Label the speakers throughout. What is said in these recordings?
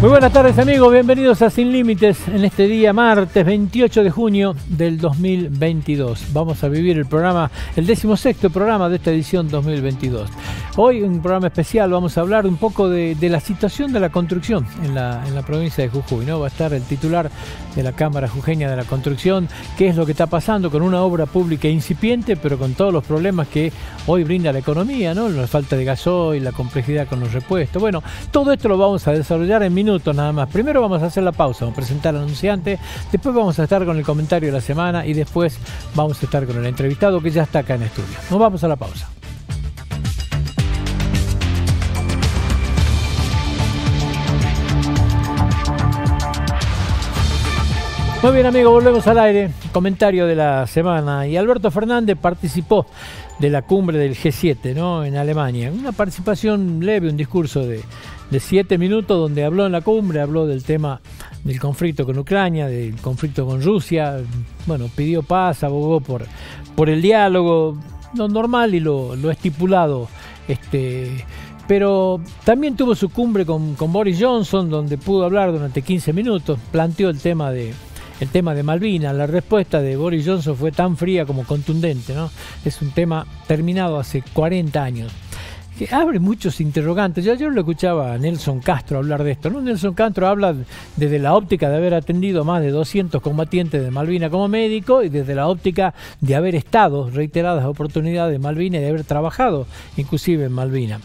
Speaker 1: Muy buenas tardes amigos, bienvenidos a Sin Límites en este día martes 28 de junio del 2022. Vamos a vivir el programa, el decimosexto programa de esta edición 2022. Hoy un programa especial, vamos a hablar un poco de, la situación de la construcción en la, en la, provincia de Jujuy. ¿no? Va a estar el titular de la Cámara Jujeña de la Construcción, qué es lo que está pasando con una obra pública incipiente, pero con todos los problemas que hoy brinda la economía, ¿no? la falta de gasoil, la complejidad con los repuestos. Bueno, todo esto lo vamos a desarrollar en minutos nada más. Primero vamos a hacer la pausa, vamos a presentar al anunciante, después vamos a estar con el comentario de la semana y después vamos a estar con el entrevistado que ya está acá en estudio. Nos vamos a la pausa. Muy bien amigos, volvemos al aire. Comentario de la semana. Y Alberto Fernández participó de la cumbre del G7 ¿no? en Alemania. Una participación leve, un discurso de, de siete minutos donde habló en la cumbre, habló del tema del conflicto con Ucrania, del conflicto con Rusia, bueno, pidió paz, abogó por, el diálogo, lo normal y lo, estipulado. Este, pero también tuvo su cumbre con, Boris Johnson, donde pudo hablar durante 15 minutos, planteó el tema de, el tema de Malvinas. La respuesta de Boris Johnson fue tan fría como contundente, ¿no? Es un tema terminado hace 40 años que abre muchos interrogantes. Yo lo escuchaba a Nelson Castro hablar de esto. Nelson Castro habla desde la óptica de haber atendido más de 200 combatientes de Malvina como médico y desde la óptica de haber estado reiteradas oportunidades de Malvina y de haber trabajado inclusive en Malvina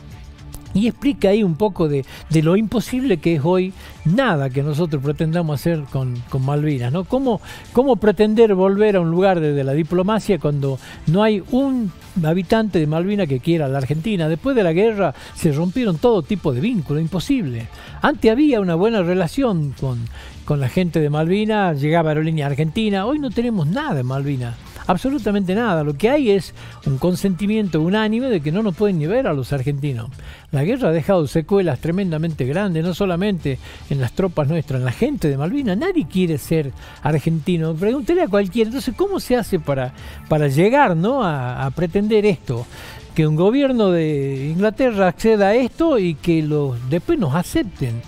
Speaker 1: y explica ahí un poco de, lo imposible que es hoy nada que nosotros pretendamos hacer con, Malvinas, ¿no? ¿Cómo, ¿Cómo, pretender volver a un lugar desde la diplomacia cuando no hay un habitante de Malvinas que quiera la Argentina? Después de la guerra se rompieron todo tipo de vínculos, imposible. Antes había una buena relación con, con la gente de Malvinas, llegaba aerolínea argentina, hoy no tenemos nada en Malvinas absolutamente nada. Lo que hay es un consentimiento unánime de que no nos pueden ni ver a los argentinos. La guerra ha dejado secuelas tremendamente grandes, no solamente en las tropas nuestras, en la gente de Malvinas. Nadie quiere ser argentino. Pregúntele a cualquiera. Entonces, ¿cómo se hace para, para llegar ¿no? a, a pretender esto? Que un gobierno de Inglaterra acceda a esto y que los, después nos acepten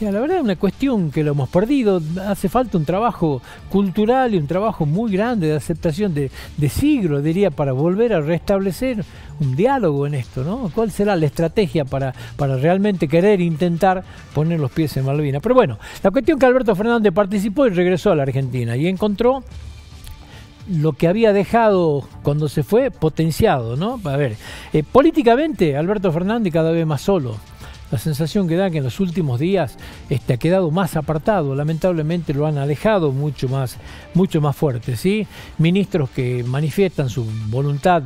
Speaker 1: la verdad es una cuestión que lo hemos perdido. Hace falta un trabajo cultural y un trabajo muy grande de aceptación de, de siglo, diría, para volver a restablecer un diálogo en esto, ¿no? ¿Cuál será la estrategia para, para realmente querer intentar poner los pies en Malvinas? Pero bueno, la cuestión que Alberto Fernández participó y regresó a la Argentina y encontró lo que había dejado cuando se fue potenciado, ¿no? A ver, eh, políticamente Alberto Fernández cada vez más solo la sensación que da que en los últimos días este, ha quedado más apartado, lamentablemente lo han alejado mucho más, mucho más fuerte, ¿sí? Ministros que manifiestan su voluntad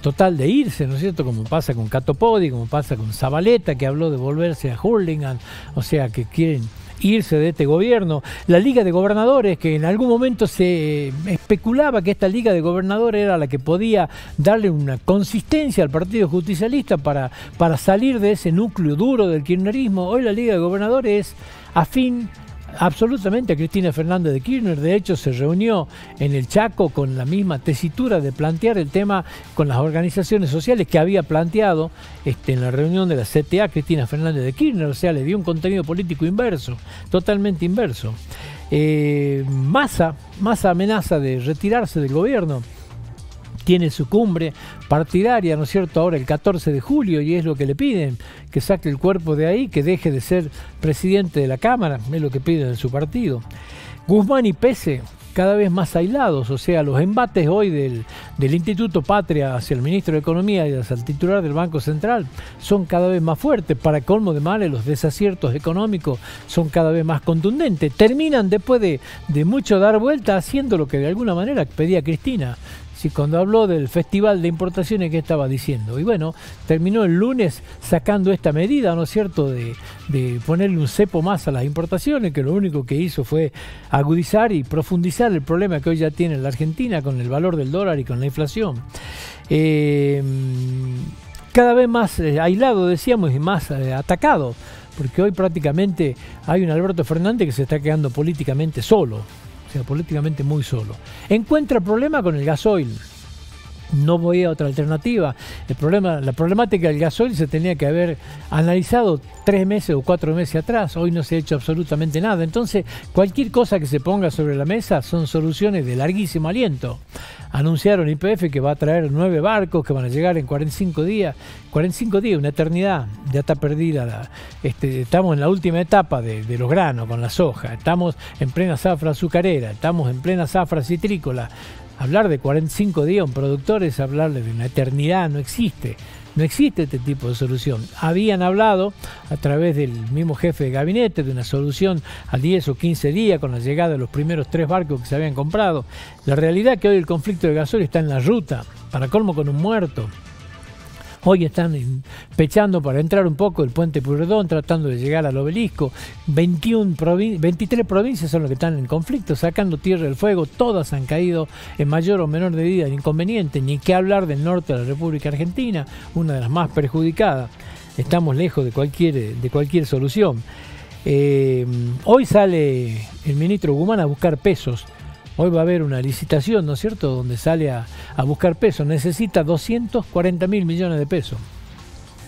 Speaker 1: total de irse, ¿no es cierto? Como pasa con Catopodi, como pasa con Zabaleta, que habló de volverse a Hurlingham, o sea, que quieren irse de este gobierno. La Liga de Gobernadores, que en algún momento se especulaba que esta Liga de Gobernadores era la que podía darle una consistencia al Partido Justicialista para, para salir de ese núcleo duro del kirchnerismo. Hoy la Liga de Gobernadores es afín absolutamente Cristina Fernández de Kirchner. De hecho, se reunió en el Chaco con la misma tesitura de plantear el tema con las organizaciones sociales que había planteado este, en la reunión de la CTA Cristina Fernández de Kirchner. O sea, le dio un contenido político inverso, totalmente inverso. Eh, Massa, Massa amenaza de retirarse del gobierno tiene su cumbre partidaria, ¿no es cierto?, ahora el 14 de julio, y es lo que le piden, que saque el cuerpo de ahí, que deje de ser presidente de la Cámara, es lo que piden en su partido. Guzmán y Pese, cada vez más aislados, o sea, los embates hoy del, Instituto Patria hacia el ministro de Economía y hacia el titular del Banco Central son cada vez más fuertes. Para colmo de males, los desaciertos económicos son cada vez más contundentes. Terminan después de, de mucho dar vuelta haciendo lo que de alguna manera pedía Cristina, Sí, cuando habló del festival de importaciones que estaba diciendo. Y bueno, terminó el lunes sacando esta medida, ¿no es cierto?, de, ponerle un cepo más a las importaciones, que lo único que hizo fue agudizar y profundizar el problema que hoy ya tiene la Argentina con el valor del dólar y con la inflación. Eh, cada vez más eh, aislado, decíamos, y más eh, atacado, porque hoy prácticamente hay un Alberto Fernández que se está quedando políticamente solo sea, políticamente muy solo. Encuentra problema con el gasoil. No voy a otra alternativa. El problema, la problemática del gasoil se tenía que haber analizado tres meses o cuatro meses atrás. Hoy no se ha hecho absolutamente nada. Entonces, cualquier cosa que se ponga sobre la mesa son soluciones de larguísimo aliento. Anunciaron IPF que va a traer nueve barcos que van a llegar en 45 días. 45 días, una eternidad, ya está perdida. este, estamos en la última etapa de, de, los granos con la soja. Estamos en plena zafra azucarera. Estamos en plena zafra citrícola hablar de 45 días un productor es hablarle de una eternidad, no existe. No existe este tipo de solución. Habían hablado a través del mismo jefe de gabinete de una solución a 10 o 15 días con la llegada de los primeros tres barcos que se habían comprado. La realidad es que hoy el conflicto de gasoil está en la ruta, para colmo con un muerto. Hoy están pechando para entrar un poco el puente Purredón, tratando de llegar al obelisco. 21 23 provincias son las que están en conflicto, sacando tierra del fuego. Todas han caído en mayor o menor medida en inconveniente. Ni que hablar del norte de la República Argentina, una de las más perjudicadas. Estamos lejos de cualquier, de cualquier solución. Eh, hoy sale el ministro Guzmán a buscar pesos Hoy va a haber una licitación, ¿no es cierto?, donde sale a, buscar pesos. Necesita 240 mil millones de pesos.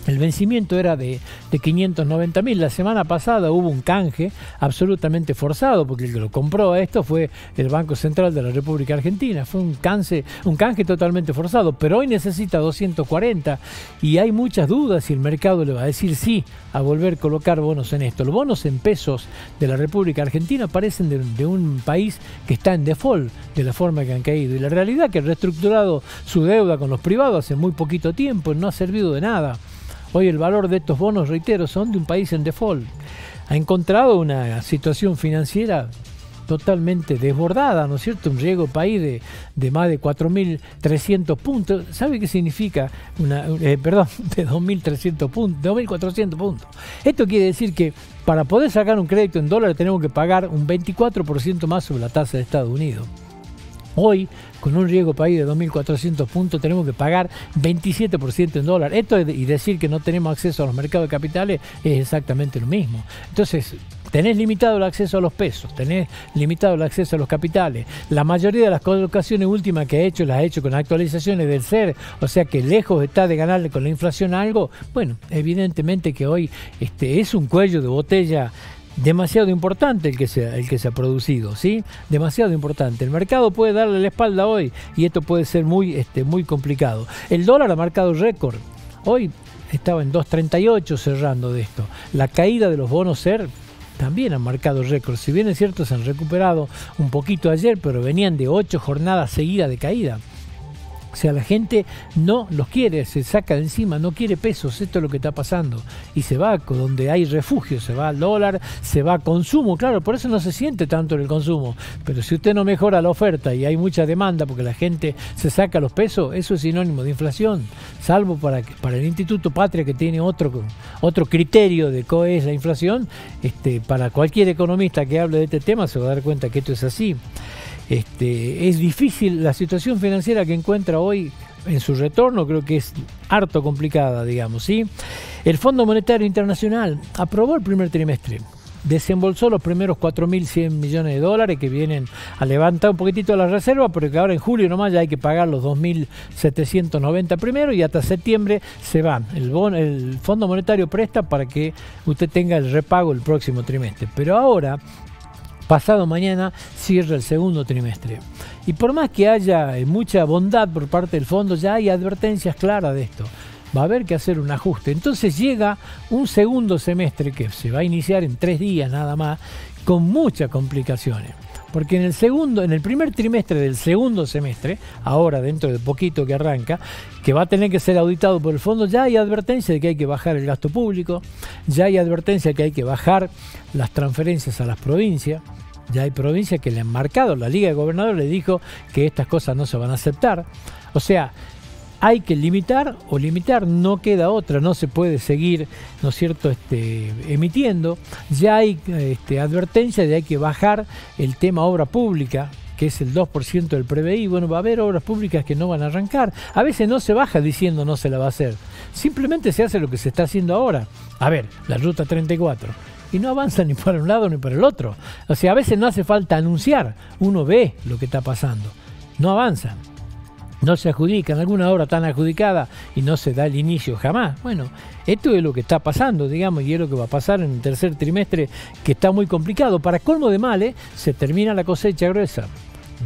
Speaker 1: El vencimiento era de, de 590 mil. La semana pasada hubo un canje absolutamente forzado, porque el que lo compró a esto fue el Banco Central de la República Argentina. Fue un, canje, un canje totalmente forzado, pero hoy necesita 240 y hay muchas dudas si el mercado le va a decir sí a volver a colocar bonos en esto. Los bonos en pesos de la República Argentina parecen de, un país que está en default de la forma que han caído. Y la realidad es que ha reestructurado su deuda con los privados hace muy poquito tiempo, no ha servido de nada. Hoy el valor de estos bonos, reitero, son de un país en default. Ha encontrado una situación financiera totalmente desbordada, ¿no es cierto? Un riesgo país de, de más de 4.300 puntos. ¿Sabe qué significa? Una, eh, perdón, de 2.300 puntos, 2.400 puntos. Esto quiere decir que para poder sacar un crédito en dólares tenemos que pagar un 24% más sobre la tasa de Estados Unidos. Hoy, con un riesgo país de 2.400 puntos, tenemos que pagar 27% en dólar. Esto y decir que no tenemos acceso a los mercados de capitales es exactamente lo mismo. Entonces, tenés limitado el acceso a los pesos, tenés limitado el acceso a los capitales. La mayoría de las colocaciones últimas que ha hecho las ha hecho con actualizaciones del SER, o sea que lejos está de ganarle con la inflación algo. Bueno, evidentemente que hoy este, es un cuello de botella demasiado importante el que se, el que se ha producido, ¿sí? Demasiado importante. El mercado puede darle la espalda hoy y esto puede ser muy, este, muy complicado. El dólar ha marcado récord. Hoy estaba en 2.38 cerrando de esto. La caída de los bonos SER también han marcado récord. Si bien es cierto, se han recuperado un poquito ayer, pero venían de 8 jornadas seguidas de caída. O sea, la gente no los quiere, se saca de encima, no quiere pesos, esto es lo que está pasando. Y se va donde hay refugio, se va al dólar, se va a consumo, claro, por eso no se siente tanto en el consumo. Pero si usted no mejora la oferta y hay mucha demanda porque la gente se saca los pesos, eso es sinónimo de inflación, salvo para, el Instituto Patria que tiene otro, otro criterio de qué es la inflación, este, para cualquier economista que hable de este tema se va a dar cuenta que esto es así. Este, es difícil la situación financiera que encuentra hoy en su retorno, creo que es harto complicada, digamos. ¿sí? El Fondo Monetario Internacional aprobó el primer trimestre desembolsó los primeros 4.100 millones de dólares que vienen a levantar un poquitito la reserva, porque ahora en julio nomás ya hay que pagar los 2.790 primero y hasta septiembre se van. El, el Fondo Monetario presta para que usted tenga el repago el próximo trimestre. Pero ahora pasado mañana cierra el segundo trimestre. Y por más que haya eh, mucha bondad por parte del fondo, ya hay advertencias claras de esto. Va a haber que hacer un ajuste. Entonces llega un segundo semestre que se va a iniciar en tres días nada más, con muchas complicaciones. Porque en el segundo, en el primer trimestre del segundo semestre, ahora dentro de poquito que arranca, que va a tener que ser auditado por el fondo, ya hay advertencia de que hay que bajar el gasto público, ya hay advertencia de que hay que bajar las transferencias a las provincias, ya hay provincias que le han marcado, la Liga de Gobernadores le dijo que estas cosas no se van a aceptar. O sea, hay que limitar o limitar, no queda otra, no se puede seguir, ¿no es cierto?, este, emitiendo. Ya hay este, advertencia de hay que bajar el tema obra pública, que es el 2% del PBI, bueno, va a haber obras públicas que no van a arrancar. A veces no se baja diciendo no se la va a hacer. Simplemente se hace lo que se está haciendo ahora. A ver, la ruta 34 y no avanza ni para un lado ni para el otro. O sea, a veces no hace falta anunciar, uno ve lo que está pasando, no avanza. no se adjudican, alguna obra tan adjudicada y no se da el inicio jamás. Bueno, esto es lo que está pasando, digamos, y es lo que va a pasar en el tercer trimestre, que está muy complicado. Para colmo de males, se termina la cosecha gruesa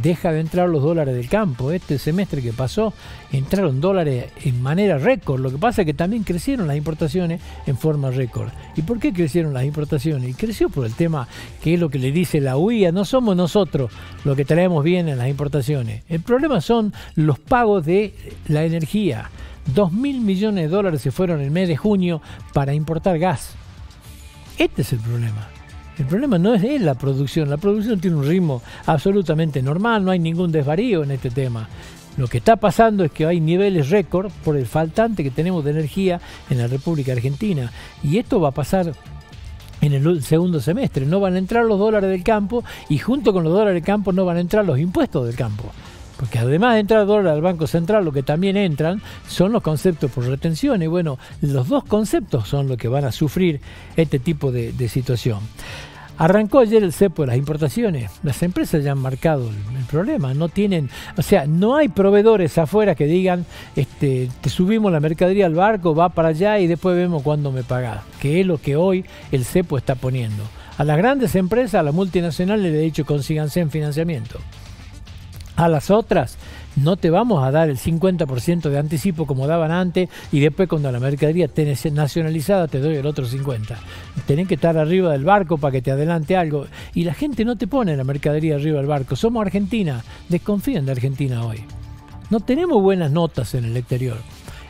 Speaker 1: deja de entrar los dólares del campo. Este semestre que pasó entraron dólares en manera récord. Lo que pasa es que también crecieron las importaciones en forma récord. ¿Y por qué crecieron las importaciones? Y creció por el tema que es lo que le dice la UIA. No somos nosotros los que traemos bien en las importaciones. El problema son los pagos de la energía. Dos mil millones de dólares se fueron el mes de junio para importar gas. Este es el problema. El problema no es la producción, la producción tiene un ritmo absolutamente normal, no hay ningún desvarío en este tema. Lo que está pasando es que hay niveles récord por el faltante que tenemos de energía en la República Argentina. Y esto va a pasar en el segundo semestre. No van a entrar los dólares del campo y junto con los dólares del campo no van a entrar los impuestos del campo. Porque además de entrar dólares al Banco Central, lo que también entran son los conceptos por retención. Y bueno, los dos conceptos son los que van a sufrir este tipo de, situación. Arrancó ayer el cepo de las importaciones. Las empresas ya han marcado el, problema. No tienen, o sea, no hay proveedores afuera que digan, este, te subimos la mercadería al barco, va para allá y después vemos cuándo me pagás. Que es lo que hoy el cepo está poniendo. A las grandes empresas, a las multinacionales, le he dicho consíganse en financiamiento. A las otras no te vamos a dar el 50% de anticipo como daban antes y después cuando la mercadería tenés nacionalizada te doy el otro 50%. Tenés que estar arriba del barco para que te adelante algo. Y la gente no te pone la mercadería arriba del barco. Somos Argentina. Desconfían de Argentina hoy. No tenemos buenas notas en el exterior.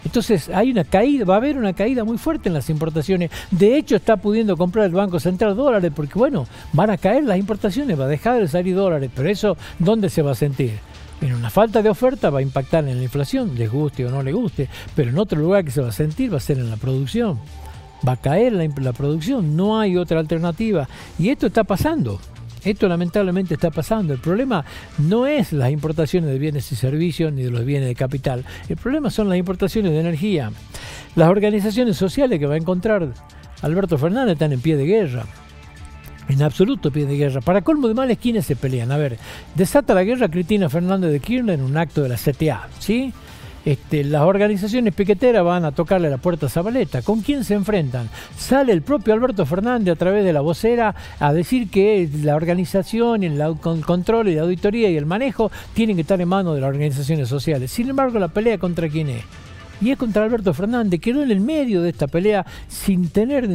Speaker 1: Entonces hay una caída, va a haber una caída muy fuerte en las importaciones. De hecho, está pudiendo comprar el Banco Central dólares porque, bueno, van a caer las importaciones, va a dejar de salir dólares. Pero eso, ¿dónde se va a sentir? En una falta de oferta va a impactar en la inflación, les guste o no le guste, pero en otro lugar que se va a sentir va a ser en la producción. Va a caer la, la producción, no hay otra alternativa. Y esto está pasando. Esto lamentablemente está pasando. El problema no es las importaciones de bienes y servicios ni de los bienes de capital. El problema son las importaciones de energía. Las organizaciones sociales que va a encontrar Alberto Fernández están en pie de guerra. En absoluto pie de guerra. Para colmo de males, ¿quiénes se pelean? A ver, desata la guerra Cristina Fernández de Kirchner en un acto de la CTA, ¿sí? Este, las organizaciones piqueteras van a tocarle la puerta a Zabaleta. ¿Con quién se enfrentan? Sale el propio Alberto Fernández a través de la vocera a decir que la organización, el control y la auditoría y el manejo tienen que estar en manos de las organizaciones sociales. Sin embargo, la pelea contra quién es? Y es contra Alberto Fernández, quedó en el medio de esta pelea sin tener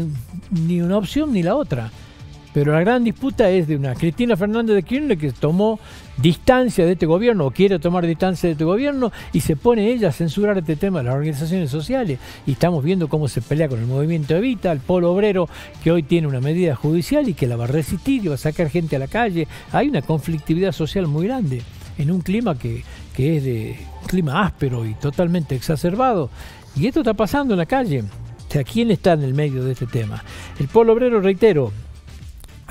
Speaker 1: ni una opción ni la otra. Pero la gran disputa es de una Cristina Fernández de Kirchner que tomó distancia de este gobierno o quiere tomar distancia de este gobierno y se pone ella a censurar este tema de las organizaciones sociales. Y estamos viendo cómo se pelea con el movimiento Evita, el polo obrero que hoy tiene una medida judicial y que la va a resistir y va a sacar gente a la calle. Hay una conflictividad social muy grande en un clima que, que es de clima áspero y totalmente exacerbado. Y esto está pasando en la calle. O sea, ¿quién está en el medio de este tema? El polo obrero, reitero,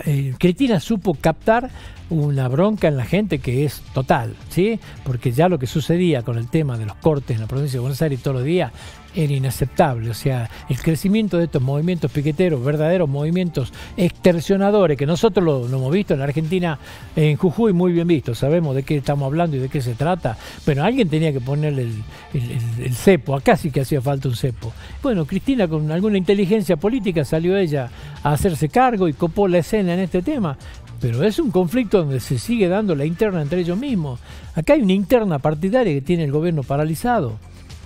Speaker 1: eh, Cristina supo captar una bronca en la gente que es total, ¿sí? Porque ya lo que sucedía con el tema de los cortes en la provincia de Buenos Aires todos los días era inaceptable. O sea, el crecimiento de estos movimientos piqueteros, verdaderos movimientos extersionadores, que nosotros lo, hemos visto en la Argentina, en Jujuy, muy bien visto, sabemos de qué estamos hablando y de qué se trata. Bueno, alguien tenía que ponerle el, cepo, acá sí que hacía falta un cepo. Bueno, Cristina con alguna inteligencia política salió ella a hacerse cargo y copó la escena en este tema. Pero es un conflicto donde se sigue dando la interna entre ellos mismos. Acá hay una interna partidaria que tiene el gobierno paralizado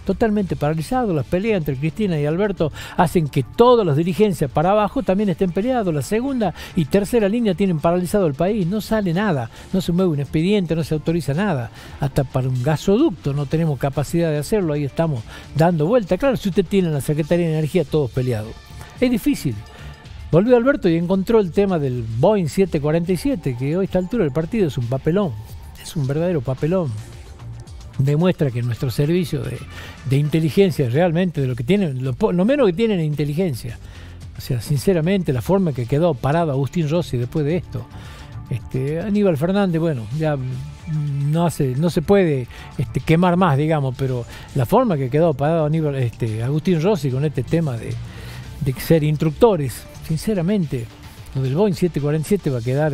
Speaker 1: totalmente paralizado. Las peleas entre Cristina y Alberto hacen que todas las dirigencias para abajo también estén peleados. La segunda y tercera línea tienen paralizado el país. No sale nada, no se mueve un expediente, no se autoriza nada. Hasta para un gasoducto no tenemos capacidad de hacerlo. Ahí estamos dando vuelta. Claro, si usted tiene en la Secretaría de Energía todos peleados. Es difícil. Volvió Alberto y encontró el tema del Boeing 747, que hoy a esta altura del partido es un papelón. Es un verdadero papelón demuestra que nuestro servicio de, inteligencia realmente de lo que tienen, lo, menos que tienen es inteligencia. O sea, sinceramente, la forma que quedó parado Agustín Rossi después de esto. Este, Aníbal Fernández, bueno, ya no hace, no se puede este, quemar más, digamos, pero la forma que quedó parado Aníbal, este, Agustín Rossi con este tema de, de ser instructores, sinceramente, lo del Boeing 747 va a quedar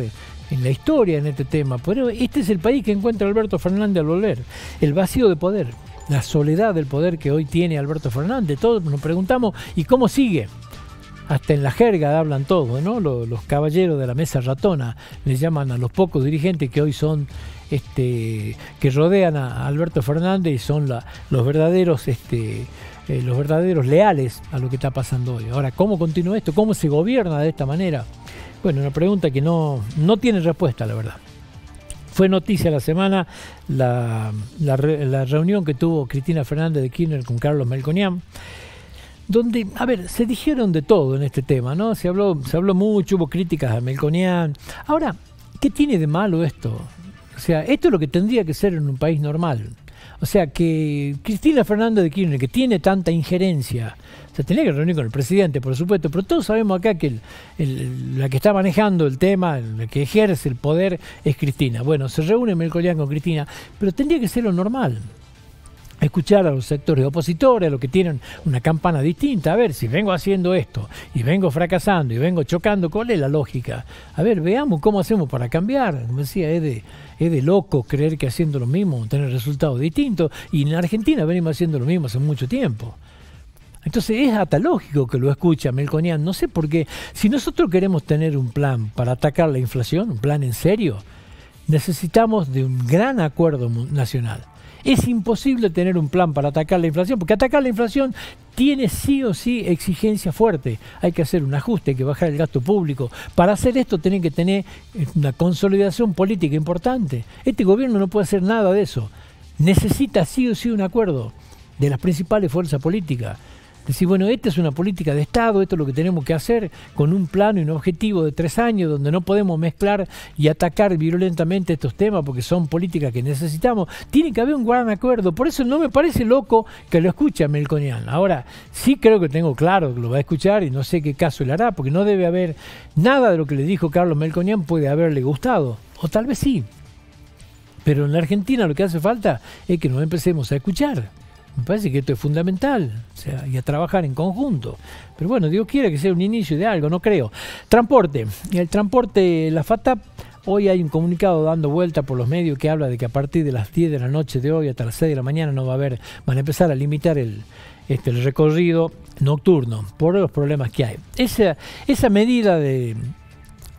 Speaker 1: en la historia en este tema. Pero este es el país que encuentra Alberto Fernández al volver. El vacío de poder, la soledad del poder que hoy tiene Alberto Fernández. Todos nos preguntamos, ¿y cómo sigue? hasta en la jerga hablan todo, ¿no? Los, caballeros de la mesa ratona les llaman a los pocos dirigentes que hoy son este que rodean a Alberto Fernández y son los verdaderos este eh, los verdaderos leales a lo que está pasando hoy. Ahora, ¿cómo continúa esto? ¿Cómo se gobierna de esta manera? Bueno, una pregunta que no, no tiene respuesta, la verdad. Fue noticia la semana la, la, la reunión que tuvo Cristina Fernández de Kirchner con Carlos Melconian donde, a ver, se dijeron de todo en este tema, ¿no? Se habló, se habló mucho, hubo críticas a Melconian. Ahora, ¿qué tiene de malo esto? O sea, esto es lo que tendría que ser en un país normal. O sea, que Cristina Fernández de Kirchner, que tiene tanta injerencia, se tenía que reunir con el presidente, por supuesto, pero todos sabemos acá que la que está manejando el tema, la que ejerce el poder, es Cristina. Bueno, se reúne Melconian con Cristina, pero tendría que ser lo normal escuchar a los sectores opositores, a los que tienen una campana distinta, a ver si vengo haciendo esto y vengo fracasando y vengo chocando, ¿cuál es la lógica? A ver, veamos cómo hacemos para cambiar. Como decía, es de, es de loco creer que haciendo lo mismo tener resultados distintos y en Argentina venimos haciendo lo mismo hace mucho tiempo. Entonces es hasta lógico que lo escucha Melconian. No sé por qué. Si nosotros queremos tener un plan para atacar la inflación, un plan en serio, necesitamos de un gran acuerdo nacional. Es imposible tener un plan para atacar la inflación, porque atacar la inflación tiene sí o sí exigencia fuerte. Hay que hacer un ajuste, hay que bajar el gasto público. Para hacer esto tienen que tener eh, una consolidación política importante. Este gobierno no puede hacer nada de eso. Necesita sí o sí un acuerdo de las principales fuerzas políticas. Decir, bueno, esta es una política de Estado, esto es lo que tenemos que hacer con un plano y un objetivo de tres años donde no podemos mezclar y atacar violentamente estos temas porque son políticas que necesitamos. Tiene que haber un gran acuerdo. Por eso no me parece loco que lo escuche a Melconian. Ahora, sí creo que tengo claro que lo va a escuchar y no sé qué caso le hará porque no debe haber nada de lo que le dijo Carlos Melconian puede haberle gustado. O tal vez sí. Pero en la Argentina lo que hace falta es que nos empecemos a escuchar. Me parece que esto es fundamental, o sea, y a trabajar en conjunto. Pero bueno, Dios quiere que sea un inicio de algo, no creo. Transporte. El transporte, la FATAP, hoy hay un comunicado dando vuelta por los medios que habla de que a partir de las 10 de la noche de hoy hasta las 6 de la mañana no va a haber, van a empezar a limitar el, este, el recorrido nocturno por los problemas que hay. Esa, esa medida de,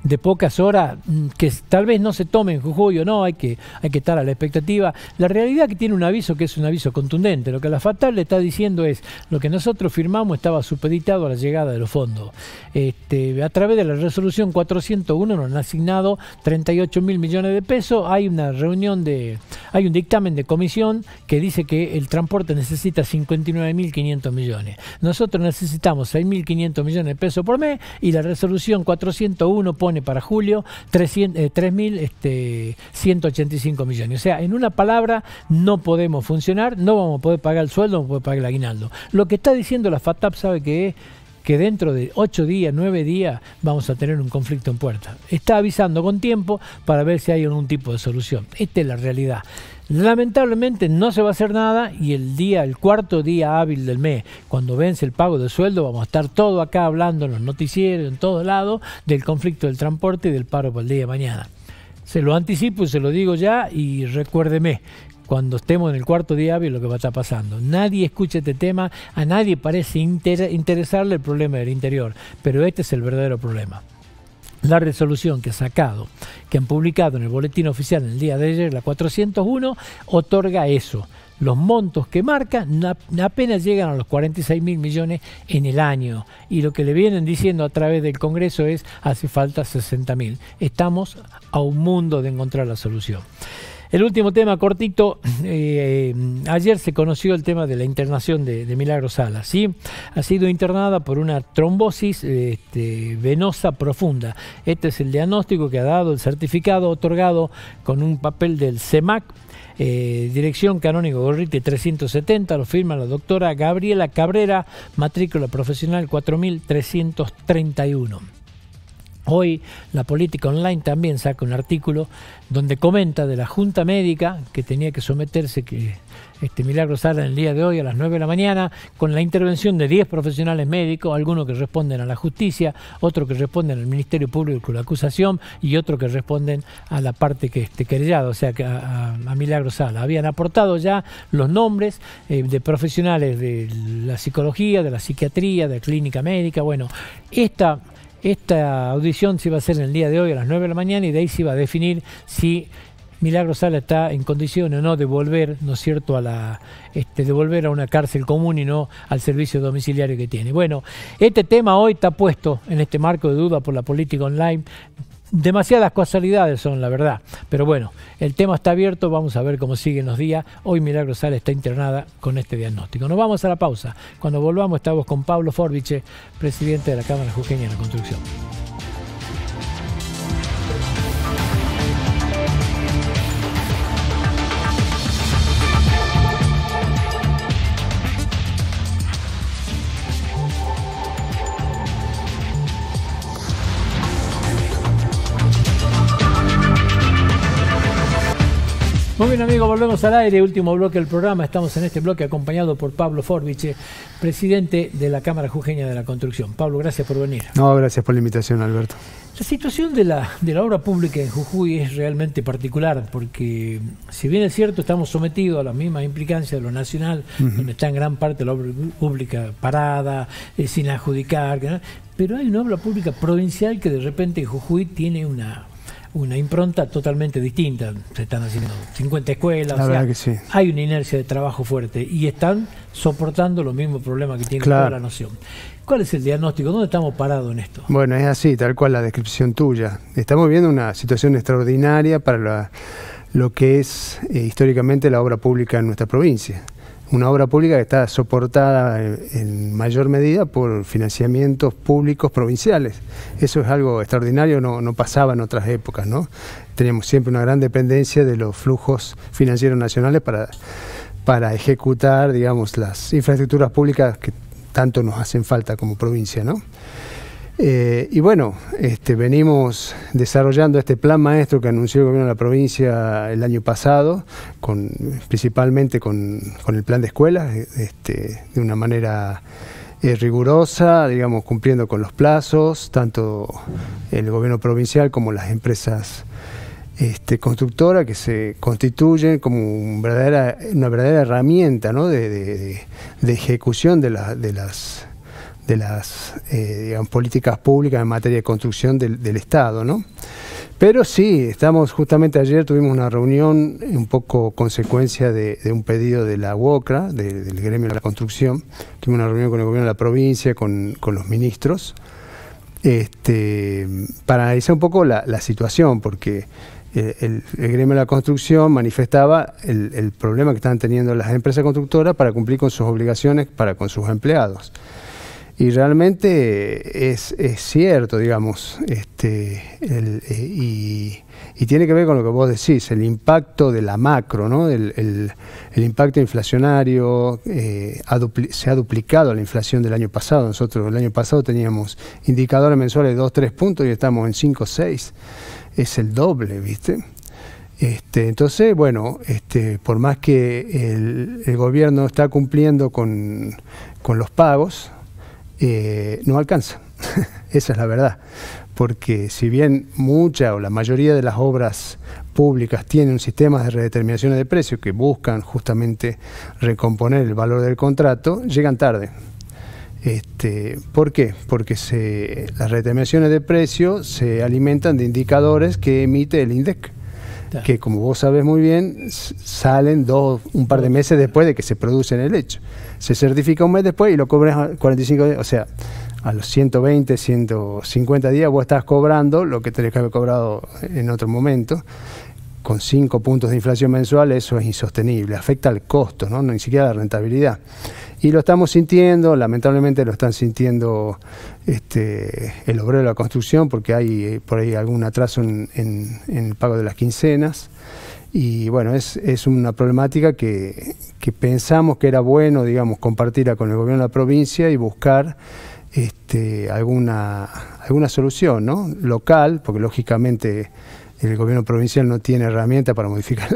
Speaker 1: de pocas horas mm, que tal vez no se tomen en Jujuy o no, hay que, hay que estar a la expectativa. La realidad que tiene un aviso que es un aviso contundente, lo que la Fatal le está diciendo es lo que nosotros firmamos estaba supeditado a la llegada de los fondos. Este, a través de la resolución 401 nos han asignado 38 mil millones de pesos, hay una reunión de, hay un dictamen de comisión que dice que el transporte necesita 59 mil 500 millones. Nosotros necesitamos 6 mil 500 millones de pesos por mes y la resolución 401 pone para julio 3.185 eh, este, millones. O sea, en una palabra, no podemos funcionar, no vamos a poder pagar el sueldo, no podemos pagar el aguinaldo. Lo que está diciendo la FATAP sabe que es que dentro de 8 días, 9 días vamos a tener un conflicto en puerta. Está avisando con tiempo para ver si hay algún tipo de solución. Esta es la realidad. Lamentablemente no se va a hacer nada y el día, el cuarto día hábil del mes, cuando vence el pago de sueldo, vamos a estar todo acá hablando en los noticieros, en todos lados, del conflicto del transporte y del paro por el día de mañana. Se lo anticipo y se lo digo ya y recuérdeme, cuando estemos en el cuarto día hábil lo que va a estar pasando. Nadie escucha este tema, a nadie parece interesarle el problema del interior, pero este es el verdadero problema la resolución que ha sacado, que han publicado en el boletín oficial en el día de ayer, la 401, otorga eso. Los montos que marca apenas llegan a los 46 mil millones en el año. Y lo que le vienen diciendo a través del Congreso es hace falta 60 mil. Estamos a un mundo de encontrar la solución. El último tema cortito, eh, ayer se conoció el tema de la internación de, de Milagro Sala, ¿sí? Ha sido internada por una trombosis este, venosa profunda. Este es el diagnóstico que ha dado el certificado otorgado con un papel del CEMAC, eh, dirección Canónico Gorriti 370, lo firma la doctora Gabriela Cabrera, matrícula profesional 4331. Hoy la política online también saca un artículo donde comenta de la Junta Médica que tenía que someterse, que este Milagro Sala en el día de hoy a las 9 de la mañana, con la intervención de 10 profesionales médicos, algunos que responden a la justicia, otros que responden al Ministerio Público con la acusación y otros que responden a la parte que esté querellada, o sea, que a, Milagro Sala. Habían aportado ya los nombres eh, de profesionales de la psicología, de la psiquiatría, de la clínica médica. Bueno, esta esta audición se va a hacer en el día de hoy a las 9 de la mañana y de ahí se va a definir si Milagro Sala está en condiciones o no de volver, ¿no es cierto?, a la, este, de volver a una cárcel común y no al servicio domiciliario que tiene. Bueno, este tema hoy está puesto en este marco de duda por la política online demasiadas casualidades son, la verdad. Pero bueno, el tema está abierto, vamos a ver cómo siguen los días. Hoy Milagro Sala está internada con este diagnóstico. Nos vamos a la pausa. Cuando volvamos estamos con Pablo Forbiche, presidente de la Cámara Jujeña de la Construcción. Bien amigos, volvemos al aire, último bloque del programa. Estamos en este bloque acompañado por Pablo Forbiche, presidente de la Cámara Jujeña de la Construcción. Pablo, gracias por venir.
Speaker 2: No, gracias por la invitación, Alberto.
Speaker 1: La situación de la, de la obra pública en Jujuy es realmente particular porque, si bien es cierto, estamos sometidos a las mismas implicancias de lo nacional, donde está en gran parte la obra pública parada, eh, sin adjudicar, pero hay una obra pública provincial que de repente en Jujuy tiene una una impronta totalmente distinta. Se están haciendo 50 escuelas, hay una inercia de trabajo fuerte y están soportando los mismos problemas que tiene toda la nación. ¿Cuál es el diagnóstico? ¿Dónde estamos parados en esto?
Speaker 2: Bueno, es así, tal cual la descripción tuya. Estamos viendo una situación extraordinaria para lo que es eh, históricamente la obra pública en nuestra provincia una obra pública que está soportada en, mayor medida por financiamientos públicos provinciales. Eso es algo extraordinario, no, pasaba en otras épocas, ¿no? Teníamos siempre una gran dependencia de los flujos financieros nacionales para, para ejecutar, digamos, las infraestructuras públicas que tanto nos hacen falta como provincia, ¿no? Eh, y bueno, este, venimos desarrollando este plan maestro que anunció el gobierno de la provincia el año pasado, principalmente con, el plan de escuelas, este, de una manera eh, rigurosa, digamos, cumpliendo con los plazos, tanto el gobierno provincial como las empresas este, constructoras que se constituyen como una verdadera, herramienta de, ejecución de las de las eh, políticas públicas en materia de construcción del, Estado, ¿no? Pero sí, estamos justamente ayer tuvimos una reunión un poco consecuencia de, un pedido de la UOCRA, del gremio de la construcción, tuvimos una reunión con el gobierno de la provincia, con, los ministros, este, para analizar un poco la, situación, porque el, gremio de la construcción manifestaba el, el problema que están teniendo las empresas constructoras para cumplir con sus obligaciones para con sus empleados. Y realmente es, cierto, digamos, este, eh, y, tiene que ver con lo que vos decís, el impacto de la macro, ¿no? el, impacto inflacionario, eh, se ha duplicado la inflación del año pasado. Nosotros el año pasado teníamos indicadores mensuales de 2, 3 puntos y estamos en 5, 6. Es el doble, ¿viste? Este, entonces, bueno, este, por más que el, gobierno está cumpliendo con, con los pagos, eh, no alcanza. Esa es la verdad. Porque si bien mucha o la mayoría de las obras públicas tienen un sistema de redeterminación de precios que buscan justamente recomponer el valor del contrato, llegan tarde. Este, ¿Por qué? Porque se, las redeterminaciones de precios se alimentan de indicadores que emite el INDEC, que como vos sabés muy bien, salen dos, un par de meses después de que se produce el hecho se certifica un mes después y lo cobras 45 días, o sea, a los 120, 150 días vos estás cobrando lo que tenés que haber cobrado en otro momento. Con 5 puntos de inflación mensual eso es insostenible, afecta al costo, ¿no? ni siquiera la rentabilidad. Y lo estamos sintiendo, lamentablemente lo están sintiendo este, el obrero de la construcción porque hay eh, por ahí algún atraso en el pago de las quincenas. Y bueno, es, es una problemática que, pensamos que era bueno, digamos, compartirla con el gobierno de la provincia y buscar este, alguna, alguna solución ¿no? local, porque lógicamente el gobierno provincial no tiene herramientas para modificar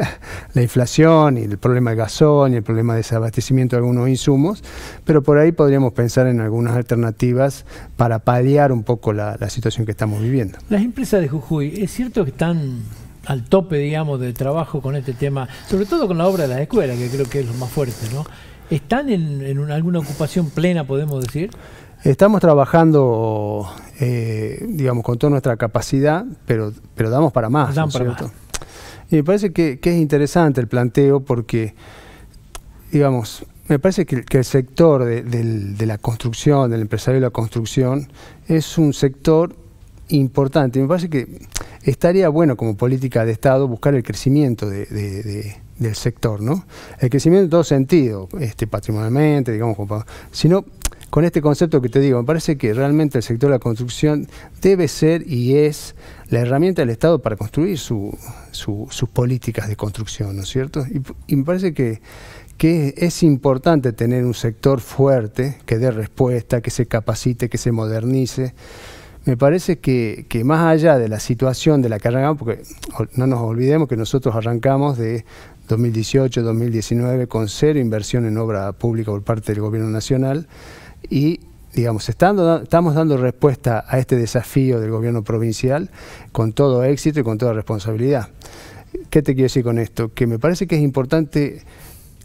Speaker 2: la, inflación y el problema del gasón y el problema de desabastecimiento de algunos insumos, pero por ahí podríamos pensar en algunas alternativas para paliar un poco la, situación que estamos viviendo.
Speaker 1: Las empresas de Jujuy, ¿es cierto que están al tope, digamos, de trabajo con este tema, sobre todo con la obra de las escuelas, que creo que es lo más fuerte, ¿no? ¿Están en, en alguna ocupación plena, podemos decir?
Speaker 2: Estamos trabajando, eh, digamos, con toda nuestra capacidad, pero, pero damos para más, ¿no cierto? Y me parece que, es interesante el planteo porque, digamos, me parece que, el sector de, la construcción, del empresario de la construcción, es un sector importante. Me parece que estaría bueno como política de Estado buscar el crecimiento del sector, ¿no? El crecimiento en todo sentido, este, patrimonialmente, digamos, sino con este concepto que te digo, me parece que realmente el sector de la construcción debe ser y es la herramienta del Estado para construir sus políticas de construcción, ¿no es cierto? Y, me parece que, es importante tener un sector fuerte, que dé respuesta, que se capacite, que se modernice. Me parece que, que más allá de la situación de la que arrancamos, porque no nos olvidemos que nosotros arrancamos de 2018, 2019 con cero inversión en obra pública por parte del Gobierno Nacional, y digamos, estando, estamos dando respuesta a este desafío del gobierno provincial con todo éxito y con toda responsabilidad. ¿Qué te quiero decir con esto? Que me parece que es importante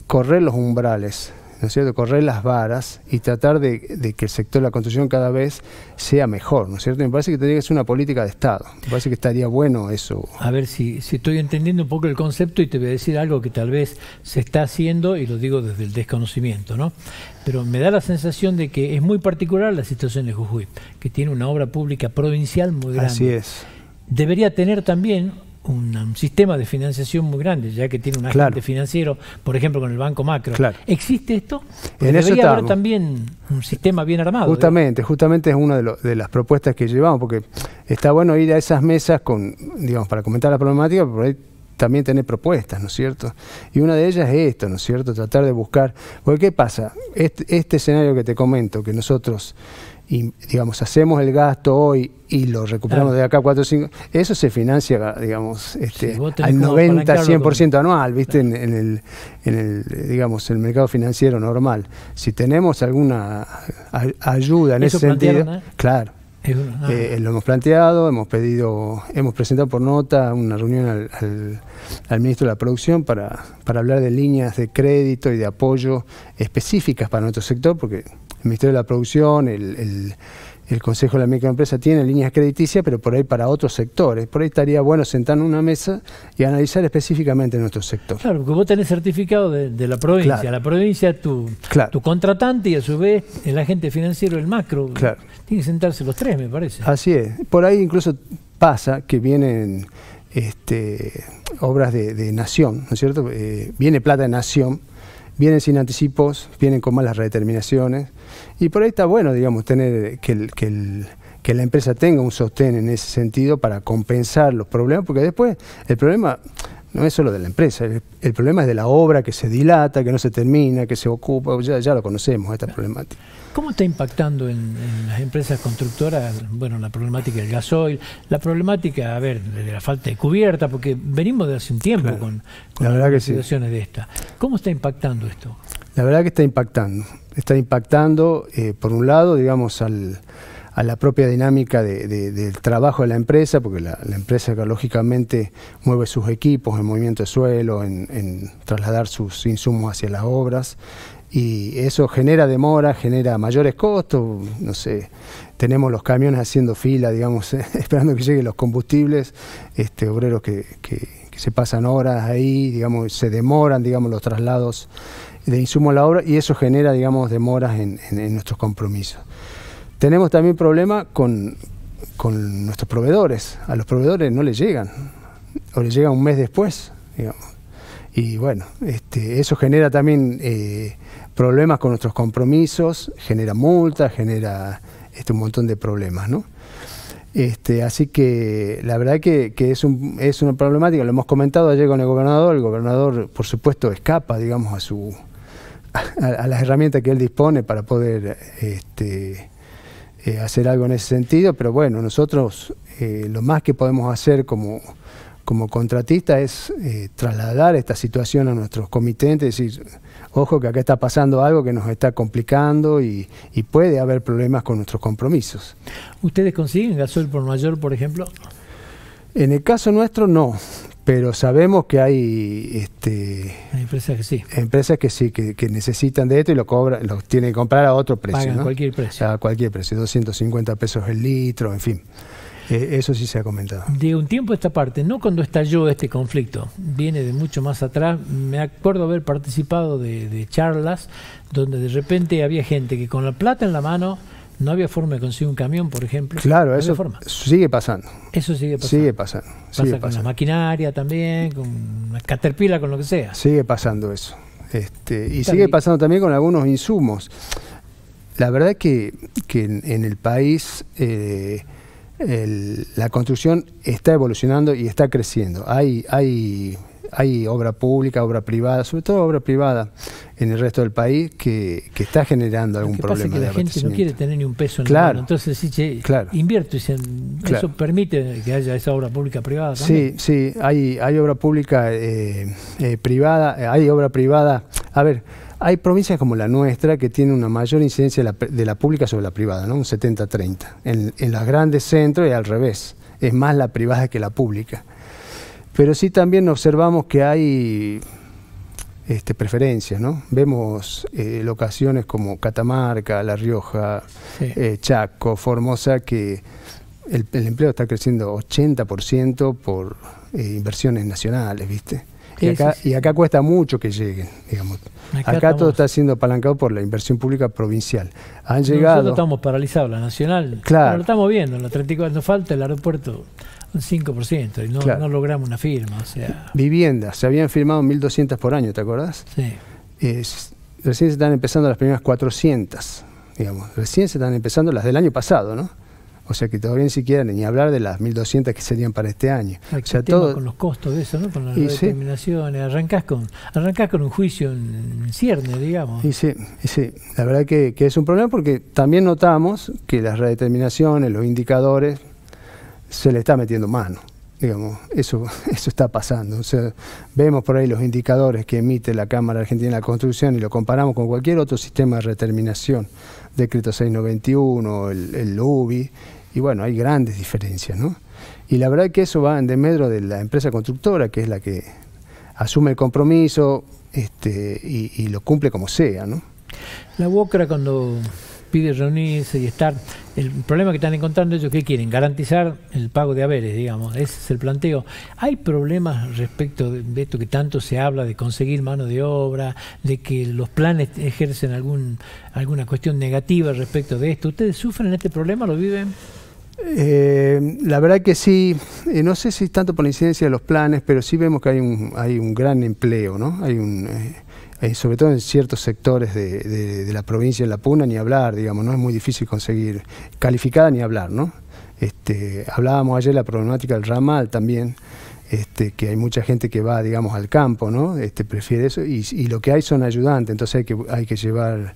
Speaker 2: correr los umbrales ¿no es cierto?, correr las varas y tratar de, que el sector de la construcción cada vez sea mejor, ¿no es cierto? Me parece que tendría que ser una política de Estado, me parece que estaría bueno eso.
Speaker 1: A ver si, si estoy entendiendo un poco el concepto y te voy a decir algo que tal vez se está haciendo y lo digo desde el desconocimiento, ¿no? Pero me da la sensación de que es muy particular la situación de Jujuy, que tiene una obra pública provincial muy grande.
Speaker 2: Así es.
Speaker 1: Debería tener también un, sistema de financiación muy grande, ya que tiene un agente financiero, por ejemplo, con el Banco Macro. ¿Existe esto? en debería haber también un sistema bien armado.
Speaker 2: Justamente, justamente es una de, las propuestas que llevamos, porque está bueno ir a esas mesas con, digamos, para comentar la problemática, pero ahí también tener propuestas, ¿no es cierto? Y una de ellas es esto, ¿no es cierto? Tratar de buscar, porque ¿qué pasa? Este, este escenario que te comento, que nosotros y digamos hacemos el gasto hoy y lo recuperamos de acá 4 o 5, eso se financia, digamos, este, al 90, 100% anual, ¿viste? En, el, en el, digamos, el mercado financiero normal. Si tenemos alguna ayuda en ese sentido, claro. Ah. Eh, lo hemos planteado, hemos pedido, hemos presentado por nota una reunión al, al, ministro de la Producción para, para hablar de líneas de crédito y de apoyo específicas para nuestro sector, porque Ministerio de la Producción, el, Consejo de la Microempresa tiene líneas crediticias, pero por ahí para otros sectores. Por ahí estaría bueno sentar en una mesa y analizar específicamente nuestro sector.
Speaker 1: Claro, porque vos tenés certificado de, la provincia. La provincia es tu, tu contratante y a su vez el agente financiero, el macro. Claro. Tiene que sentarse los tres, me parece.
Speaker 2: Así es. Por ahí incluso pasa que vienen este, obras de, nación, ¿no es cierto? Eh, viene plata de nación vienen sin anticipos, vienen con malas redeterminaciones. Y por ahí está bueno, digamos, tener que, que, la empresa tenga un sostén en ese sentido para compensar los problemas, porque después el problema no es solo de la empresa, el, problema es de la obra que se dilata, que no se termina, que se ocupa, ya, ya lo conocemos, esta problemática.
Speaker 1: ¿Cómo está impactando en, las empresas constructoras, bueno, la problemática del gasoil, la problemática, a ver, de la falta de cubierta, porque venimos de hace un tiempo con, las situaciones de esta. ¿Cómo está impactando esto?
Speaker 2: La verdad que está impactando. Está impactando, eh, por un lado, digamos, a la propia dinámica del trabajo de la empresa, porque la, empresa lógicamente mueve sus equipos en movimiento de suelo, en, trasladar sus insumos hacia las obras, y eso genera demora, genera mayores costos, no sé, tenemos los camiones haciendo fila, digamos, esperando que lleguen los combustibles, este, obreros que, se pasan horas ahí, digamos, se demoran, digamos, los traslados de insumos a la obra, y eso genera, digamos, demoras en nuestros compromisos. Tenemos también problemas con, nuestros proveedores. A los proveedores no les llegan, o les llegan un mes después. Y bueno, este, eso genera también eh, problemas con nuestros compromisos, genera multas, genera este, un montón de problemas, ¿no? Este, así que la verdad que, es, un, es una problemática, lo hemos comentado ayer con el gobernador, el gobernador por supuesto escapa, digamos, a su a, las herramientas que él dispone para poder este, eh, hacer algo en ese sentido, pero bueno, nosotros eh, lo más que podemos hacer como, como contratista es eh, trasladar esta situación a nuestros comitentes, decir, ojo que acá está pasando algo que nos está complicando y, y puede haber problemas con nuestros compromisos.
Speaker 1: ¿Ustedes consiguen gasoil por mayor, por ejemplo?
Speaker 2: En el caso nuestro no, pero sabemos que hay este,
Speaker 1: empresas que sí.
Speaker 2: Empresas que sí, que, necesitan de esto y lo cobran, lo tienen que comprar a otro precio.
Speaker 1: Pagan cualquier precio.
Speaker 2: A cualquier precio, 250 pesos el litro, en fin. Eh, eso sí se ha comentado.
Speaker 1: De un tiempo a esta parte, no cuando estalló este conflicto, viene de mucho más atrás. Me acuerdo haber participado de, de charlas donde de repente había gente que con la plata en la mano no había forma de conseguir un camión, por ejemplo.
Speaker 2: Claro, eso sigue pasando.
Speaker 1: Eso sigue pasando.
Speaker 2: Sigue pasando.
Speaker 1: Pasa con la maquinaria también, con la caterpillar, con lo que sea.
Speaker 2: Sigue pasando eso. Este, y sigue pasando también con algunos insumos. La verdad es que, que en, el país eh, la construcción está evolucionando y está creciendo. Hay, hay hay obra pública, obra privada, sobre todo obra privada en el resto del país que, que está generando algún
Speaker 1: que
Speaker 2: problema.
Speaker 1: Pasa que la gente no quiere tener ni un peso en claro, la mano. Entonces, sí, che,
Speaker 2: claro,
Speaker 1: invierto y eso permite que haya esa obra pública privada.
Speaker 2: Sí, sí, hay, hay obra pública eh, eh, privada, hay obra privada. A ver, hay provincias como la nuestra que tienen una mayor incidencia de la, de la pública sobre la privada, ¿no? un 70-30. En, en los grandes centros y al revés, es más la privada que la pública. Pero sí también observamos que hay este, preferencias, ¿no? Vemos eh, locaciones como Catamarca, La Rioja, eh, Chaco, Formosa, que el, empleo está creciendo 80% por eh, inversiones nacionales, ¿viste? Y acá, y acá, cuesta mucho que lleguen, digamos. Acá, todo está siendo apalancado por la inversión pública provincial. Han llegado...
Speaker 1: Nosotros estamos paralizados, la nacional.
Speaker 2: Claro.
Speaker 1: lo estamos viendo, la 34, nos falta el aeropuerto un 5% y no, no, logramos una firma. O sea.
Speaker 2: Viviendas, se habían firmado 1.200 por año, ¿te acordás?
Speaker 1: Sí.
Speaker 2: recién se están empezando las primeras 400, digamos. Recién se están empezando las del año pasado, ¿no? O sea que todavía ni siquiera ni hablar de las 1.200 que serían para este año.
Speaker 1: o sea, todo... con los costos de eso, ¿no? Con las determinaciones. Arrancás, con, arrancás con un juicio en, cierne, digamos.
Speaker 2: Y sí, y sí. la verdad que, que es un problema porque también notamos que las redeterminaciones, los indicadores, se le está metiendo mano. Digamos, eso, eso está pasando. Vemos por ahí los indicadores que emite la Cámara Argentina de la Construcción y lo comparamos con cualquier otro sistema de reterminación, decreto 691, el, el UBI, y bueno, hay grandes diferencias, ¿no? Y la verdad es que eso va en desmedro de la empresa constructora, que es la que asume el compromiso este, y, y lo cumple como sea, ¿no?
Speaker 1: La UOCRA cuando pide reunirse y estar. El problema que están encontrando ellos, que quieren? Garantizar el pago de haberes, digamos. Ese es el planteo. ¿Hay problemas respecto de, esto que tanto se habla, de conseguir mano de obra, de que los planes ejercen algún, alguna cuestión negativa respecto de esto? ¿Ustedes sufren este problema? ¿Lo viven?
Speaker 2: Eh, la verdad que sí, eh, no sé si tanto por la incidencia de los planes, pero sí vemos que hay un, hay un gran empleo, ¿no? Hay un, eh, eh, sobre todo en ciertos sectores de, la provincia de La Puna, ni hablar, digamos, no es muy difícil conseguir calificada ni hablar, ¿no? Este, hablábamos ayer de la problemática del ramal también, este, que hay mucha gente que va, digamos, al campo, ¿no? Este, prefiere eso, y, lo que hay son ayudantes, entonces hay que, hay que llevar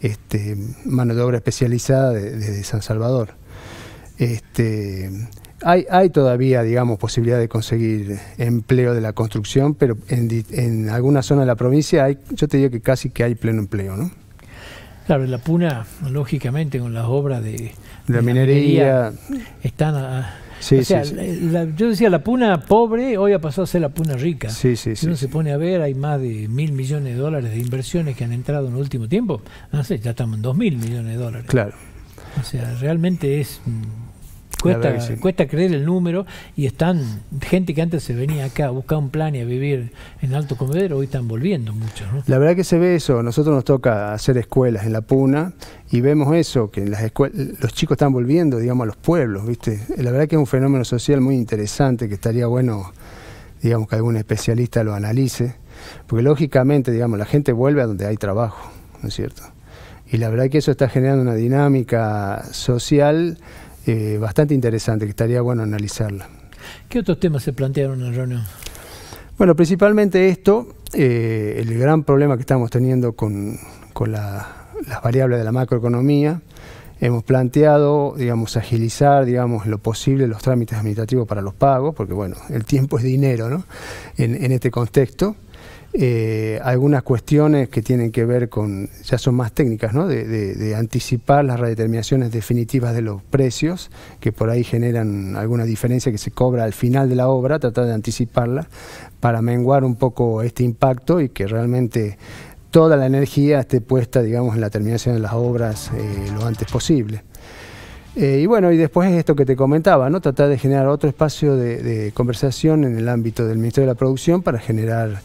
Speaker 2: este, mano de obra especializada desde San Salvador. Este, hay, hay todavía, digamos, posibilidad de conseguir empleo de la construcción, pero en, en alguna zona de la provincia hay, yo te digo que casi que hay pleno empleo, ¿no?
Speaker 1: Claro, la Puna, lógicamente, con las obras de,
Speaker 2: la, minería,
Speaker 1: están a, Sí, sí, yo decía, la puna pobre hoy ha pasado a ser la puna rica.
Speaker 2: Sí, sí,
Speaker 1: si uno se pone a ver, hay más de mil millones de dólares de inversiones que han entrado en el último tiempo. No sé, ya estamos en dos mil millones de dólares.
Speaker 2: Claro.
Speaker 1: O sea, realmente es Cuesta, cuesta creer el número y están gente que antes se venía acá a buscar un plan y a vivir en Alto Comedero, hoy están volviendo muchos.
Speaker 2: La verdad que se ve eso, nosotros nos toca hacer escuelas en La Puna y vemos eso, que en las escuelas los chicos están volviendo, digamos, a los pueblos, ¿viste? La verdad que es un fenómeno social muy interesante que estaría bueno, digamos, que algún especialista lo analice, porque lógicamente, digamos, la gente vuelve a donde hay trabajo, ¿no es cierto? Y la verdad que eso está generando una dinámica social eh, bastante interesante, que estaría bueno analizarla.
Speaker 1: ¿Qué otros temas se plantearon en la reunión?
Speaker 2: Bueno, principalmente esto, eh, el gran problema que estamos teniendo con, las variables de la macroeconomía, hemos planteado, digamos, agilizar, digamos, lo posible los trámites administrativos para los pagos, porque bueno, el tiempo es dinero, ¿no? En, este contexto. Eh, algunas cuestiones que tienen que ver con, ya son más técnicas, ¿no? de, anticipar las redeterminaciones definitivas de los precios, que por ahí generan alguna diferencia que se cobra al final de la obra, tratar de anticiparla para menguar un poco este impacto y que realmente toda la energía esté puesta, digamos, en la terminación de las obras eh, lo antes posible. Eh, y bueno, y después es esto que te comentaba, ¿no? Tratar de generar otro espacio de, conversación en el ámbito del Ministerio de la Producción para generar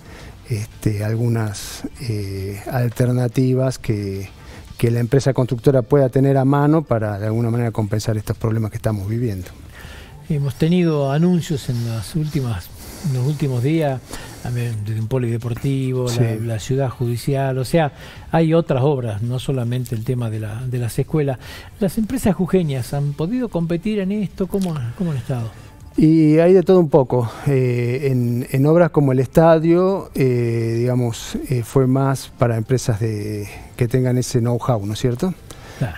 Speaker 2: este, algunas eh, alternativas que, que la empresa constructora pueda tener a mano para de alguna manera compensar estos problemas que estamos viviendo.
Speaker 1: Hemos tenido anuncios en las últimas en los últimos días, desde un polideportivo, la, ciudad judicial, o sea, hay otras obras, no solamente el tema de, la, de las escuelas. ¿Las empresas jujeñas han podido competir en esto? ¿Cómo, cómo han estado?
Speaker 2: Y hay de todo un poco. Eh, en, obras como el estadio, eh, digamos, eh, fue más para empresas de, que tengan ese know-how, ¿no es cierto?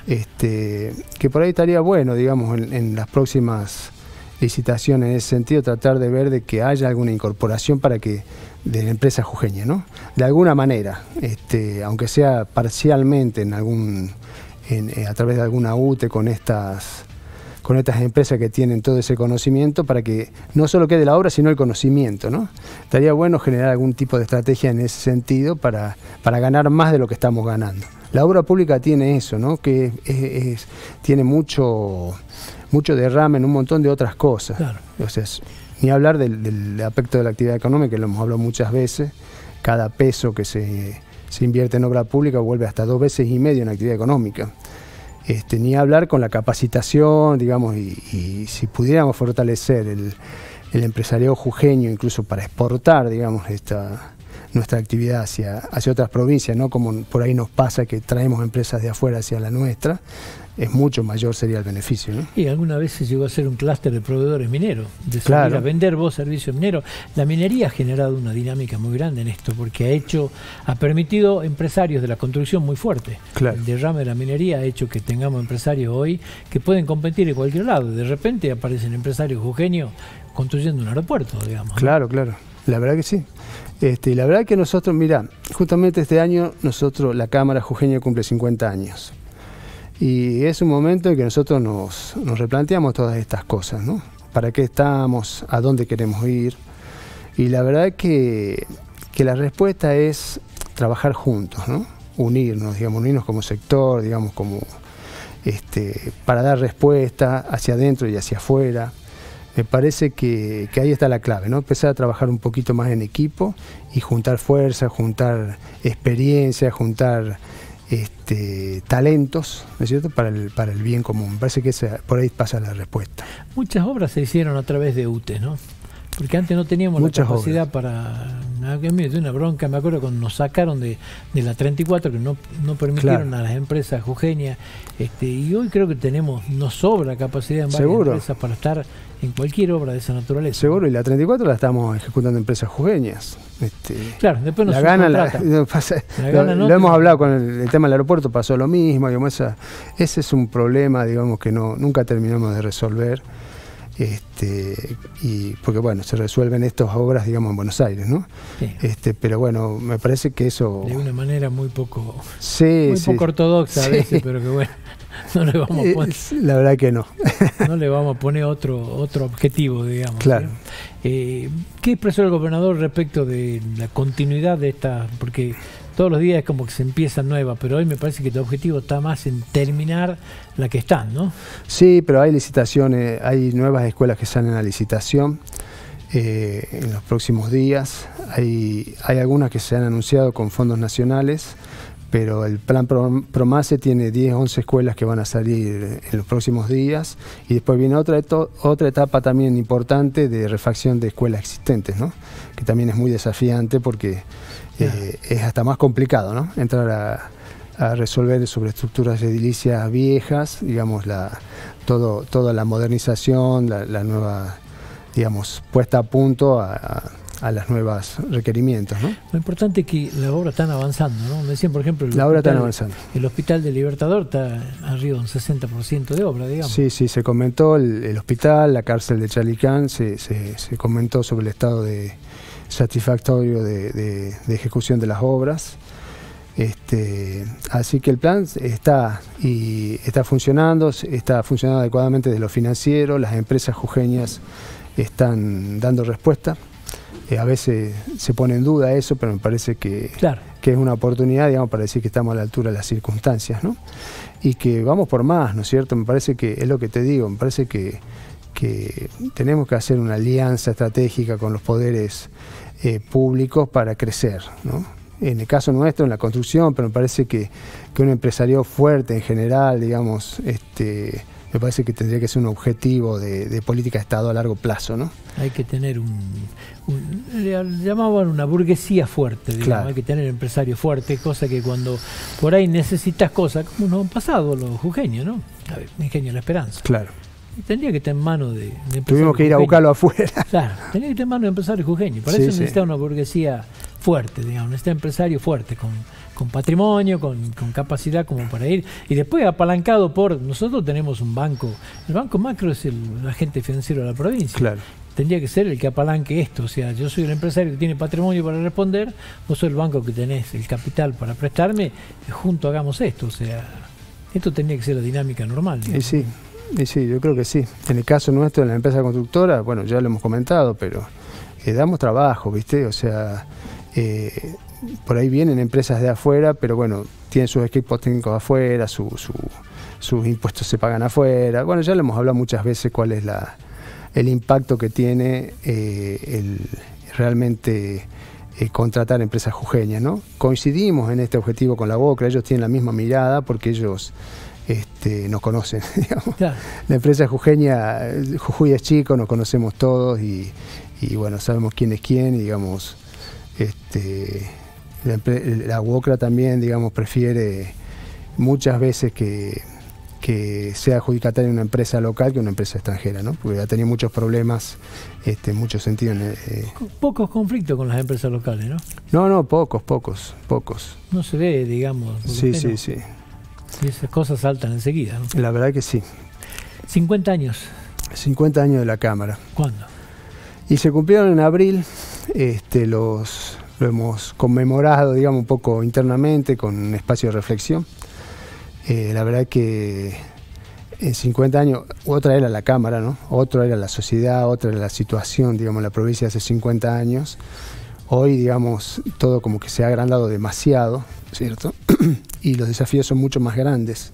Speaker 2: Este, que por ahí estaría bueno, digamos, en las próximas licitación en ese sentido, tratar de ver de que haya alguna incorporación para que de la empresa jujeña, ¿no? De alguna manera, este, aunque sea parcialmente en algún, a través de alguna UTE con estas con estas empresas que tienen todo ese conocimiento para que no solo quede la obra, sino el conocimiento. ¿no? Estaría bueno generar algún tipo de estrategia en ese sentido para, para ganar más de lo que estamos ganando. La obra pública tiene eso, ¿no? que es, tiene mucho mucho derrame en un montón de otras cosas. O sea, ni hablar del, aspecto de la actividad económica, que lo hemos hablado muchas veces, cada peso que se, invierte en obra pública vuelve hasta dos veces y medio en actividad económica. Este, ni hablar con la capacitación, digamos, y, si pudiéramos fortalecer el, el, empresariado jujeño, incluso para exportar, digamos, esta, nuestra actividad hacia, hacia otras provincias, no como por ahí nos pasa que traemos empresas de afuera hacia la nuestra, es mucho mayor sería el beneficio. ¿no?
Speaker 1: Y alguna vez se llegó a ser un clúster de proveedores mineros, de salir a vender vos servicios mineros. La minería ha generado una dinámica muy grande en esto, porque ha hecho, ha permitido empresarios de la construcción muy fuerte. El derrame de la minería ha hecho que tengamos empresarios hoy que pueden competir en cualquier lado. De repente aparecen empresarios jujeños construyendo un aeropuerto, digamos.
Speaker 2: Claro, claro. La verdad que sí. Este, la verdad que nosotros, mira, justamente este año nosotros, la Cámara Jujeña cumple 50 años. Y es un momento en que nosotros nos, replanteamos todas estas cosas, ¿no? ¿Para qué estamos? ¿A dónde queremos ir? Y la verdad que, que la respuesta es trabajar juntos, ¿no? Unirnos, digamos, unirnos como sector, digamos, como este, para dar respuesta hacia adentro y hacia afuera. Me parece que, que, ahí está la clave, ¿no? Empezar a trabajar un poquito más en equipo y juntar fuerza, juntar experiencia, juntar este, talentos, ¿no es cierto?, para el, para el bien común. Me parece que por ahí pasa la respuesta.
Speaker 1: Muchas obras se hicieron a través de UTE, ¿no? Porque antes no teníamos la capacidad para... de una bronca, me acuerdo cuando nos sacaron de, la 34, que no, no permitieron a las empresas jujeñas, este, y hoy creo que tenemos, nos sobra capacidad en varias empresas para estar en cualquier obra de esa naturaleza.
Speaker 2: Seguro, y la 34 la estamos ejecutando en empresas jujeñas.
Speaker 1: Este, claro, después nos
Speaker 2: la gana, la, lo, hemos hablado con el, tema del aeropuerto, pasó lo mismo, digamos, esa, ese es un problema, digamos, que no nunca terminamos de resolver. Este, y porque bueno, se resuelven estas obras, digamos, en Buenos Aires, ¿no? Este, pero bueno, me parece que eso...
Speaker 1: De una manera muy poco, muy poco ortodoxa a veces, pero que bueno, no le vamos a poner...
Speaker 2: La verdad que no.
Speaker 1: no le vamos a poner otro, otro objetivo, digamos.
Speaker 2: Claro.
Speaker 1: Eh, ¿Qué expresó el gobernador respecto de la continuidad de esta? Porque todos los días es como que se empieza nueva, pero hoy me parece que tu objetivo está más en terminar la que están, ¿no?
Speaker 2: Sí, pero hay licitaciones, hay nuevas escuelas que salen a licitación eh, en los próximos días. Hay, hay algunas que se han anunciado con fondos nacionales, pero el plan Promase tiene 10, 11 escuelas que van a salir en los próximos días y después viene otra, otra etapa también importante de refacción de escuelas existentes, ¿no? que también es muy desafiante porque eh, es hasta más complicado, ¿no? Entrar a, resolver sobre estructuras edilicias viejas, digamos, la, todo, toda la modernización, la, nueva, digamos, puesta a punto a, a las nuevas requerimientos. ¿no?
Speaker 1: Lo importante es que las obras están avanzando, ¿no? Me decían, por ejemplo, el
Speaker 2: la obra
Speaker 1: hospital,
Speaker 2: avanzando.
Speaker 1: El Hospital de Libertador está arriba de un 60% de obra, digamos.
Speaker 2: Sí, sí, se comentó el, el hospital, la cárcel de Chalicán, se, se, se, comentó sobre el estado de satisfactorio de, de, de ejecución de las obras. Este, así que el plan está y está funcionando, está funcionando adecuadamente de lo financiero, las empresas jujeñas están dando respuesta. Eh, a veces se pone en duda eso, pero me parece que,
Speaker 1: claro.
Speaker 2: que es una oportunidad, digamos, para decir que estamos a la altura de las circunstancias, ¿no? Y que vamos por más, ¿no es cierto? Me parece que es lo que te digo, me parece que, que tenemos que hacer una alianza estratégica con los poderes eh, públicos para crecer, ¿no? en el caso nuestro, en la construcción, pero me parece que, que, un empresario fuerte en general, digamos, este, me parece que tendría que ser un objetivo de, de política de Estado a largo plazo, ¿no?
Speaker 1: Hay que tener un, un llamaban una burguesía fuerte, digamos, claro. hay que tener empresarios fuertes, cosa que cuando por ahí necesitas cosas, como nos han pasado los jujeños, ¿no? Ingenio La Esperanza.
Speaker 2: Claro.
Speaker 1: Tendría que estar en manos de, de
Speaker 2: Tuvimos que ir a buscarlo afuera.
Speaker 1: Claro, tenía que estar en manos de empresarios jujeños. Para
Speaker 2: Sí,
Speaker 1: eso
Speaker 2: sí.
Speaker 1: necesita una burguesía fuerte, digamos, necesita empresario fuerte, con, con patrimonio, con, con, capacidad como para ir. Y después apalancado por, nosotros tenemos un banco, el Banco Macro es el agente financiero de la provincia.
Speaker 2: Claro.
Speaker 1: Tendría que ser el que apalanque esto, o sea, yo soy el empresario que tiene patrimonio para responder, vos sos el banco que tenés el capital para prestarme, juntos hagamos esto, o sea, esto tendría que ser la dinámica normal.
Speaker 2: Y sí, y sí, yo creo que sí. En el caso nuestro, en la empresa constructora, bueno, ya lo hemos comentado, pero eh, damos trabajo, ¿viste? O sea, eh, por ahí vienen empresas de afuera, pero bueno, tienen sus equipos técnicos afuera, su, su, sus impuestos se pagan afuera. Bueno, ya lo hemos hablado muchas veces cuál es la, el impacto que tiene eh, el realmente contratar empresas jujeñas, ¿no? Coincidimos en este objetivo con la Boca, ellos tienen la misma mirada porque ellos este, nos conocen, digamos.
Speaker 1: Claro.
Speaker 2: La empresa jujeña, Jujuy es chico, nos conocemos todos y, y bueno, sabemos quién es quién, y, digamos, este, la, la UOCRA también, digamos, prefiere muchas veces que, que sea adjudicataria una empresa local que una empresa extranjera, ¿no? Porque ha tenido muchos problemas este, en muchos sentidos.
Speaker 1: Eh. Pocos conflictos con las empresas locales, ¿no?
Speaker 2: No, no, pocos, pocos, pocos.
Speaker 1: No se ve, digamos.
Speaker 2: Sí, sí, sí.
Speaker 1: Y esas cosas saltan enseguida, ¿no?
Speaker 2: La verdad que sí.
Speaker 1: 50 años.
Speaker 2: 50 años de la Cámara.
Speaker 1: ¿Cuándo?
Speaker 2: Y se cumplieron en abril, este, los, lo hemos conmemorado, digamos, un poco internamente con un espacio de reflexión. Eh, la verdad que en 50 años, otra era la Cámara, ¿no? Otra era la sociedad, otra era la situación, digamos, en la provincia hace 50 años. Hoy, digamos, todo como que se ha agrandado demasiado, ¿cierto? y los desafíos son mucho más grandes.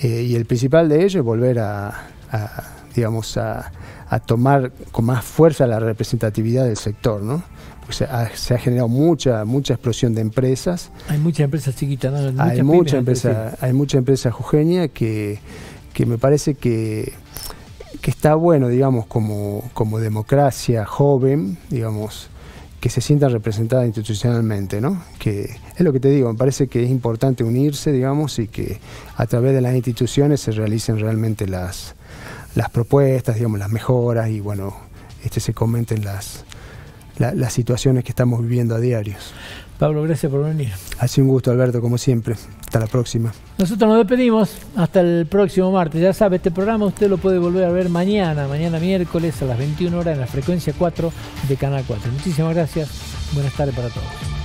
Speaker 2: Eh, y el principal de ellos es volver a, a digamos, a, a, tomar con más fuerza la representatividad del sector, ¿no? Porque se ha, se ha generado mucha, mucha explosión de empresas.
Speaker 1: Hay muchas empresas chiquitas, ¿no?
Speaker 2: Muchas hay, mucha empresa, hay mucha empresa jujeña que, que me parece que, que está bueno, digamos, como, como democracia joven, digamos, que se sientan representadas institucionalmente, ¿no? Que es lo que te digo, me parece que es importante unirse, digamos, y que a través de las instituciones se realicen realmente las, las propuestas, digamos, las mejoras y bueno, este se comenten las, la, las situaciones que estamos viviendo a diarios.
Speaker 1: Pablo, gracias por venir.
Speaker 2: Ha sido un gusto, Alberto, como siempre. Hasta la próxima.
Speaker 1: Nosotros nos despedimos hasta el próximo martes. Ya sabe, este programa usted lo puede volver a ver mañana, mañana miércoles a las 21 horas en la frecuencia 4 de Canal 4. Muchísimas gracias. Buenas tardes para todos.